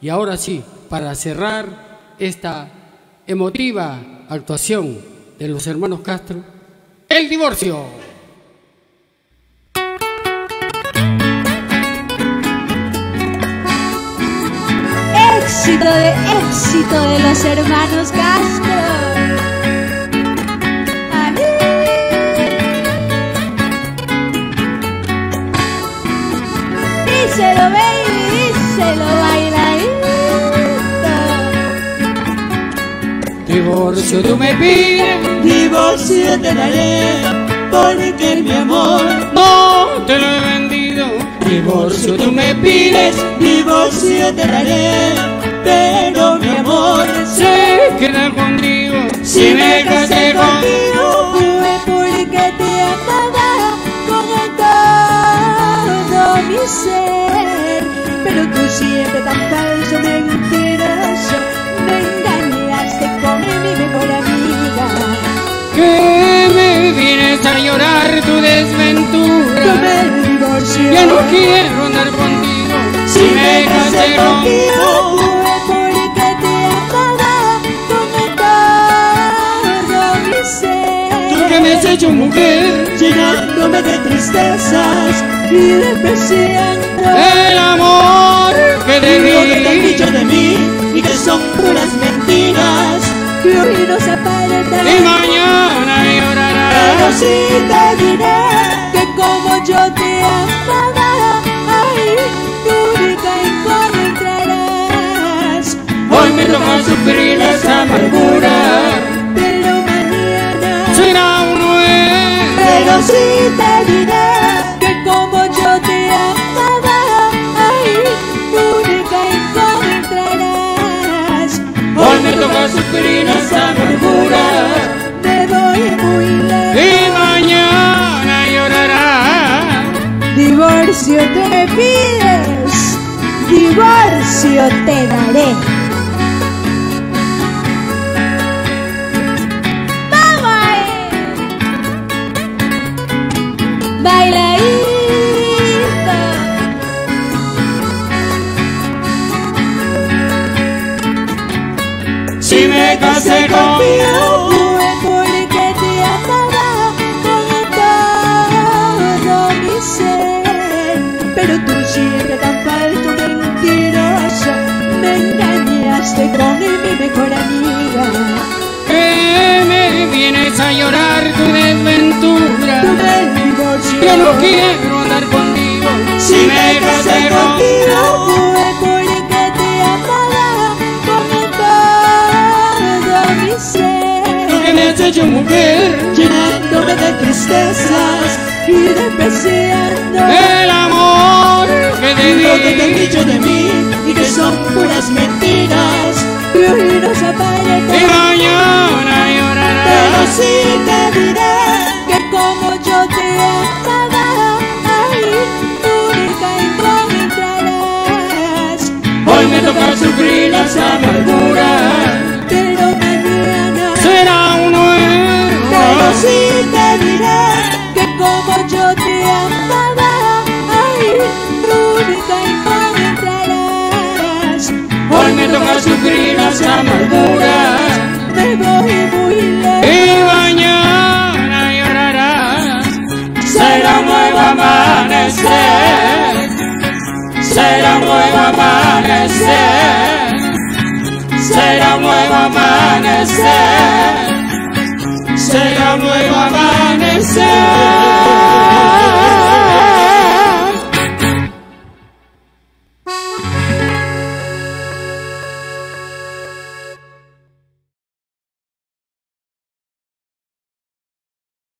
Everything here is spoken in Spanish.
Y ahora sí, para cerrar esta emotiva actuación de los hermanos Castro, el divorcio. Éxito de éxito de los hermanos Castro. Díselo, baby, díselo, bailadito. Divorcio tú me pides, Divorcio te daré, porque mi amor, no te lo he vendido. Divorcio tú me pides, divorcio te daré, pero mi amor, se queda contigo si me casé contigo. Fue porque te amaba con todo mi ser. Pero tú siempre tan falso, mentiroso, me engañaste con mi mejor amiga. Que me vienes a llorar tu desventura. Tomé el divorcio. Ya no quiero andar contigo si me casé contigo. Fue porque te amaba con todo mi ser. Tú que me has hecho mujer, llenándome de tristezas y despreciando el amor que te Lo que te han di. dicho de mí y que son puras mentiras, que hoy nos aparta. Y mañana pero llorarás. sí te diré que como yo te amaba, ay, nunca encontrarás. Hoy me toca sufrir esa amargura. Pero mañana, Será un nuevo. pero sí te diré que como yo te amaba, ay, nunca encontrarás. Hoy me toca sufrir esa Divorcio te me pides, divorcio te daré. ¡Vamos ahí! Bailadito. Si me casé contigo. Engañaste con mi mejor amiga. Que me vienes a llorar tu desventura. El divorcio. Yo no quiero andar contigo si me casé contigo. Fue porque te amaba con todo mi Tú que ser. me has hecho mujer. llenándome de tristezas Y despreciando El amor que te lo que te han di. dicho de mí y que son puras mentiras, llorarás. sí te diré que como yo te amaba, ay, nunca encontrarás. Hoy me toca sufrir esa amargura. Pero mañana, Será un nuevo. pero sí te diré que como yo te amaba, ay, nunca encontrarás. Hoy me toca sufrir esa amargura. Será un nuevo amanecer. Será un nuevo amanecer. Será un nuevo amanecer.